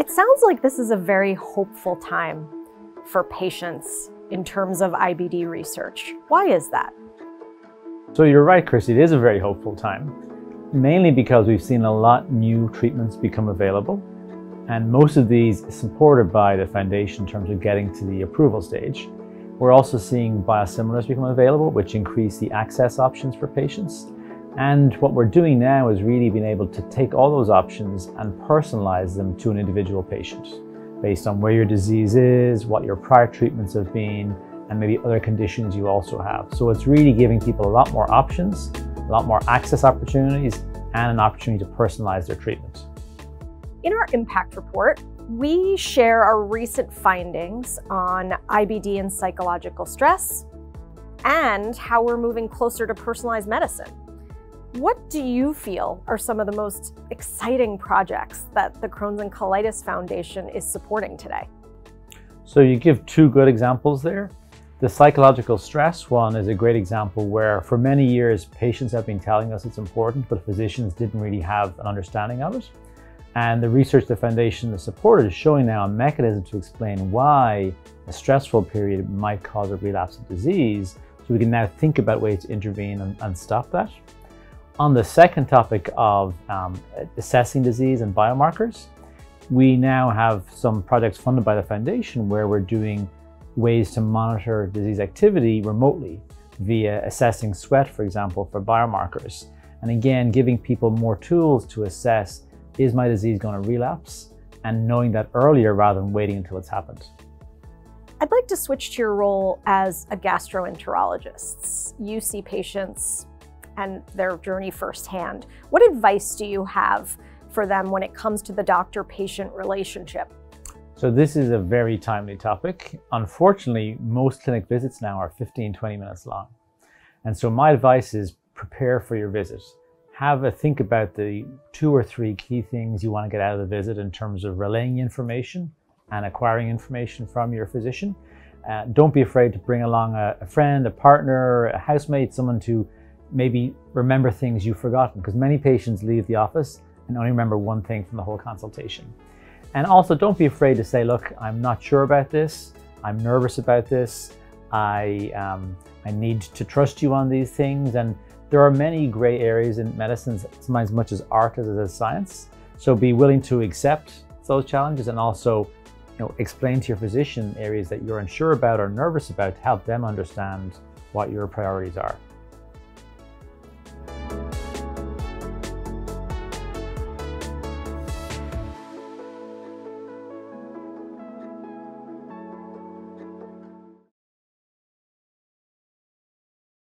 It sounds like this is a very hopeful time for patients in terms of IBD research. Why is that? So you're right, Christy, it is a very hopeful time, mainly because we've seen a lot new treatments become available. And most of these supported by the foundation in terms of getting to the approval stage. We're also seeing biosimilars become available, which increase the access options for patients. And what we're doing now is really being able to take all those options and personalize them to an individual patient based on where your disease is, what your prior treatments have been, and maybe other conditions you also have. So it's really giving people a lot more options, a lot more access opportunities, and an opportunity to personalize their treatment. In our impact report, we share our recent findings on IBD and psychological stress and how we're moving closer to personalized medicine. What do you feel are some of the most exciting projects that the Crohn's and Colitis Foundation is supporting today? So you give two good examples there. The psychological stress one is a great example where for many years patients have been telling us it's important, but physicians didn't really have an understanding of it. And the research the foundation has supported is showing now a mechanism to explain why a stressful period might cause a relapse of disease. So we can now think about ways to intervene and, and stop that. On the second topic of um, assessing disease and biomarkers, we now have some projects funded by the foundation where we're doing ways to monitor disease activity remotely via assessing sweat, for example, for biomarkers. And again, giving people more tools to assess, is my disease going to relapse? And knowing that earlier rather than waiting until it's happened. I'd like to switch to your role as a gastroenterologist. You see patients and their journey firsthand. What advice do you have for them when it comes to the doctor-patient relationship? So this is a very timely topic. Unfortunately, most clinic visits now are 15, 20 minutes long. And so my advice is prepare for your visit. Have a think about the two or three key things you want to get out of the visit in terms of relaying information and acquiring information from your physician. Uh, don't be afraid to bring along a, a friend, a partner, a housemate, someone to maybe remember things you've forgotten because many patients leave the office and only remember one thing from the whole consultation. And also don't be afraid to say, look, I'm not sure about this. I'm nervous about this. I, um, I need to trust you on these things. And there are many gray areas in medicine, sometimes as much as art as it is science. So be willing to accept those challenges and also you know, explain to your physician areas that you're unsure about or nervous about to help them understand what your priorities are.